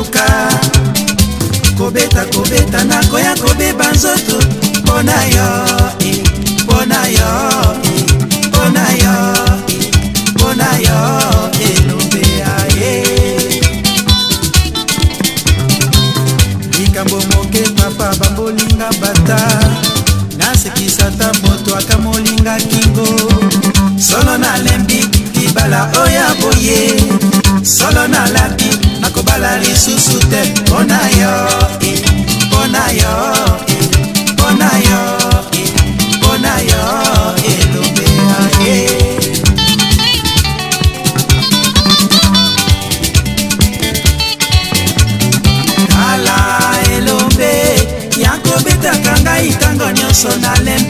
koluka kobeta kobeta nakoya kobeba nzoto mpo na yo mpo na yo mpo na yo mpo na yo elobe aye likambo moke papa babolinga bata nasekisa ta moto akamolinga kingo solo nalembi libala oyo boye solo nalabi kobala lisusu te mpo na yo mpo na yo mpo na yo mpo na yo elobea ye tala elobe ya kobetaka ngai ntango nyonso na lembe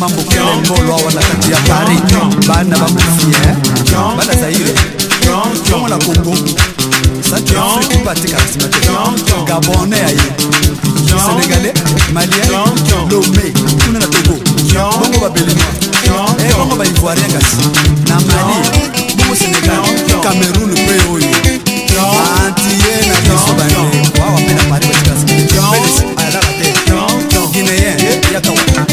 mambo kele mbolo awa na kati ya paris bana bakufie eh? bana zaire kongo na kongo centreafrique patikarasimate gabone ya ye sénégalais malien don't.